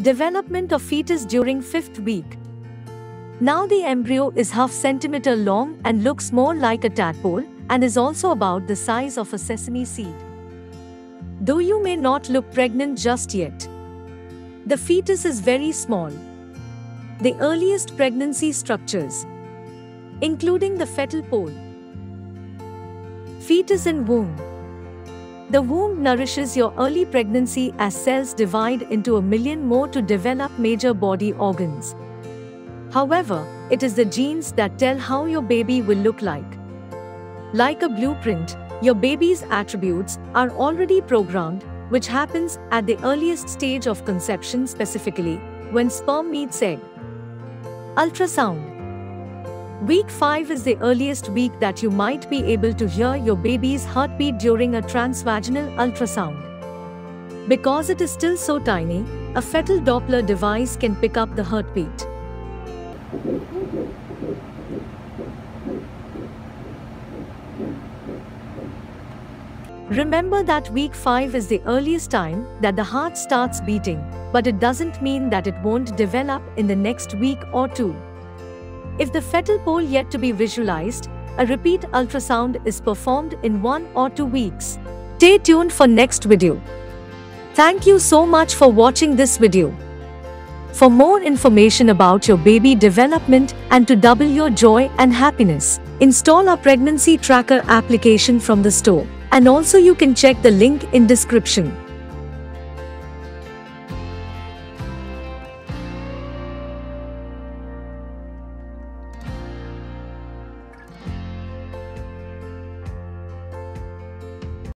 Development of fetus during 5th week. Now the embryo is half centimeter long and looks more like a tadpole and is also about the size of a sesame seed. Though you may not look pregnant just yet, the fetus is very small. The earliest pregnancy structures, including the fetal pole, fetus in womb. The womb nourishes your early pregnancy as cells divide into a million more to develop major body organs. However, it is the genes that tell how your baby will look like. Like a blueprint, your baby's attributes are already programmed, which happens at the earliest stage of conception specifically, when sperm meets egg. Ultrasound Week 5 is the earliest week that you might be able to hear your baby's heartbeat during a transvaginal ultrasound. Because it is still so tiny, a fetal Doppler device can pick up the heartbeat. Remember that week 5 is the earliest time that the heart starts beating, but it doesn't mean that it won't develop in the next week or two. If the fetal pole yet to be visualized, a repeat ultrasound is performed in one or two weeks. Stay tuned for next video. Thank you so much for watching this video. For more information about your baby development and to double your joy and happiness, install our pregnancy tracker application from the store. And also you can check the link in description.